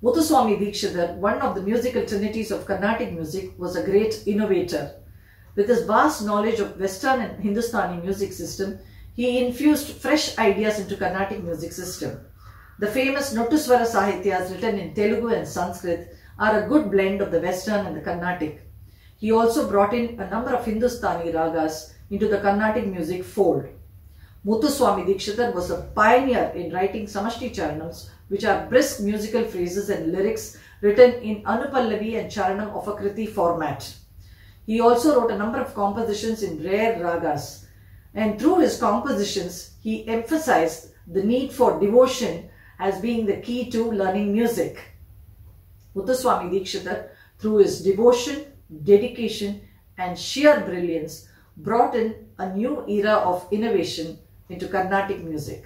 Muthuswami Dikshitar, one of the musical trinities of Carnatic music, was a great innovator. With his vast knowledge of Western and Hindustani music system, he infused fresh ideas into Carnatic music system. The famous Nottuswara Sahityas written in Telugu and Sanskrit are a good blend of the Western and the Carnatic. He also brought in a number of Hindustani ragas into the Carnatic music fold. Muthuswami Dikshitar was a pioneer in writing Samashti Charanams, which are brisk musical phrases and lyrics written in Anupallavi and Charanam of a Kriti format. He also wrote a number of compositions in rare ragas, and through his compositions, he emphasized the need for devotion as being the key to learning music. Muthuswami Dikshitar, through his devotion, dedication, and sheer brilliance, brought in a new era of innovation into Carnatic music.